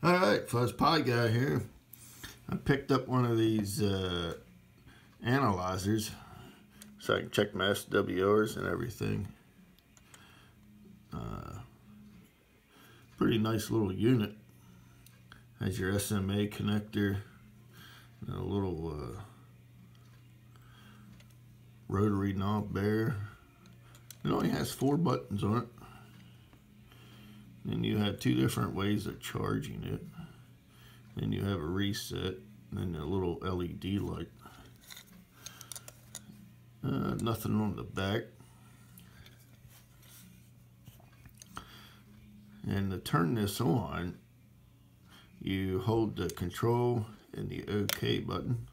All right, Fuzz Pi Guy here. I picked up one of these uh, analyzers so I can check my SWRs and everything. Uh, pretty nice little unit. Has your SMA connector and a little uh, rotary knob there. It only has four buttons on it. Then you have two different ways of charging it. Then you have a reset, and then a little LED light. Uh, nothing on the back. And to turn this on, you hold the control and the OK button.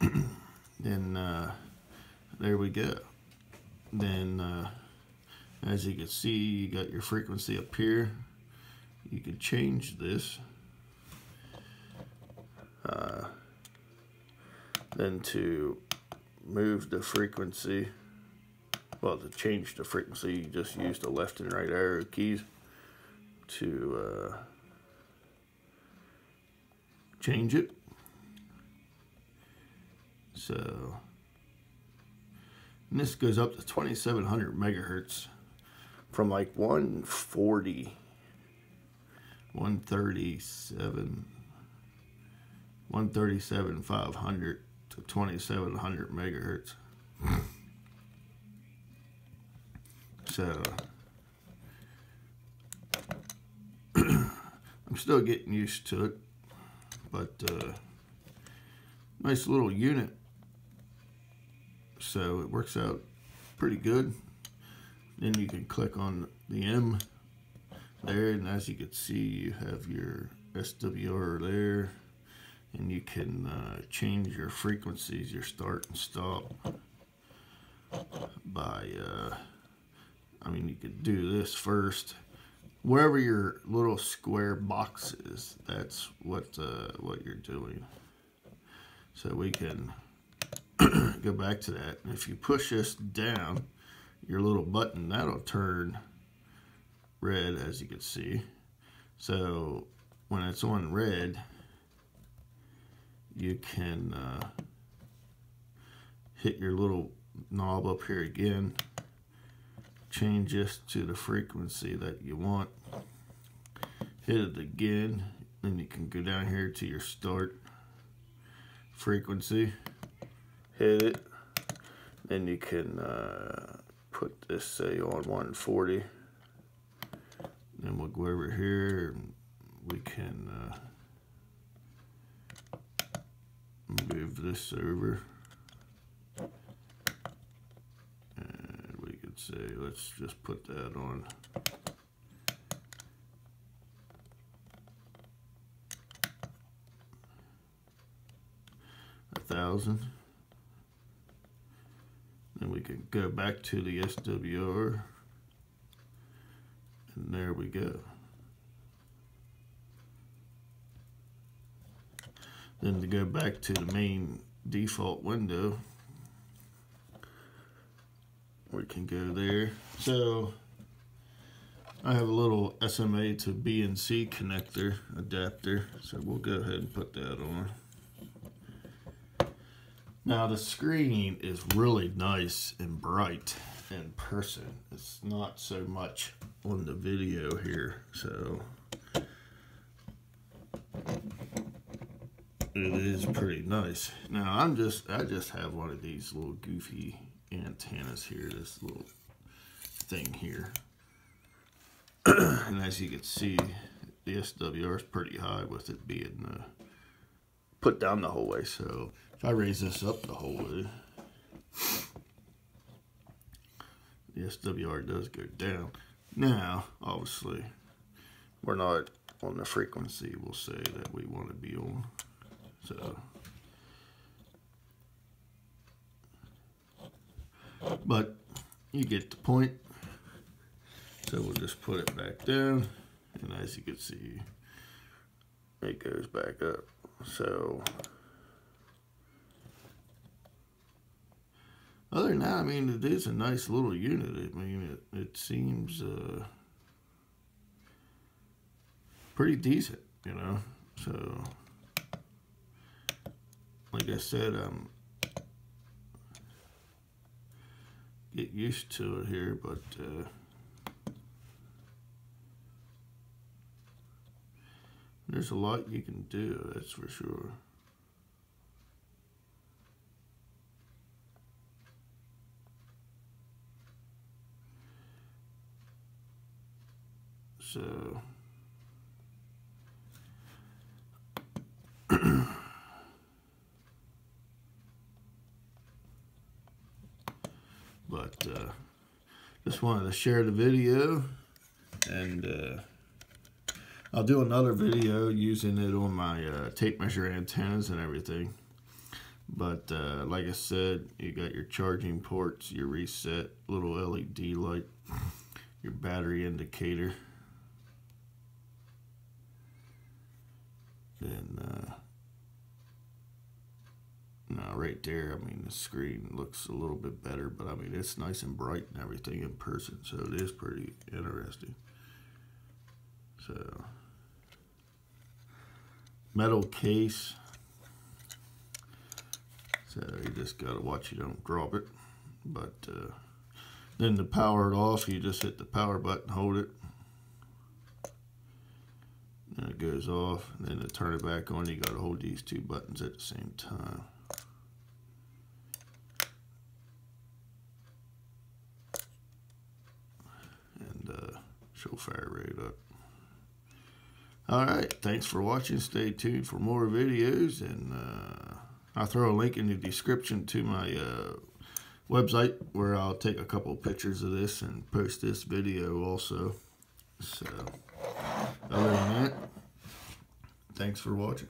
then uh, there we go. Then, uh, as you can see, you got your frequency up here. You can change this. Uh, then to move the frequency, well, to change the frequency, you just use the left and right arrow keys to uh, change it. So and this goes up to 2700 megahertz from like 140, 137, 137, 500 to 2700 megahertz. so I'm still getting used to it, but uh, nice little unit so it works out pretty good. Then you can click on the M there and as you can see you have your SWR there and you can uh, change your frequencies your start and stop by uh, I mean you could do this first. Wherever your little square box is that's what uh, what you're doing. So we can go back to that. If you push this down, your little button, that'll turn red as you can see. So when it's on red, you can uh, hit your little knob up here again, change this to the frequency that you want, hit it again, then you can go down here to your start frequency hit it. Then you can uh, put this, say, on 140. Then we'll go over here we can uh, move this over. And we could say, let's just put that on. A thousand. Go back to the SWR. And there we go. Then to go back to the main default window, we can go there. So I have a little SMA to BNC connector adapter. So we'll go ahead and put that on. Now the screen is really nice and bright in person. It's not so much on the video here, so it is pretty nice. Now I'm just, I just have one of these little goofy antennas here, this little thing here. and as you can see, the SWR is pretty high with it being uh, put down the whole way, so if I raise this up the whole way, the SWR does go down. Now, obviously, we're not on the frequency we'll say that we want to be on. So, but you get the point. So we'll just put it back down. And as you can see, it goes back up. So other than that, I mean, it is a nice little unit. I mean, it, it seems uh, pretty decent, you know. So, like I said, um, get used to it here, but uh, there's a lot you can do, that's for sure. So but uh, just wanted to share the video and uh, I'll do another video using it on my uh, tape measure antennas and everything. But uh, like I said you got your charging ports your reset little LED light your battery indicator. And uh, now right there I mean the screen looks a little bit better but I mean it's nice and bright and everything in person so it is pretty interesting. So metal case. So you just gotta watch you don't drop it. But uh, then to power it off you just hit the power button hold it. And it goes off and then to turn it back on you got to hold these two buttons at the same time. And uh, show fire rate up all right thanks for watching stay tuned for more videos and uh, I'll throw a link in the description to my uh, website where I'll take a couple pictures of this and post this video also so other than that, thanks for watching.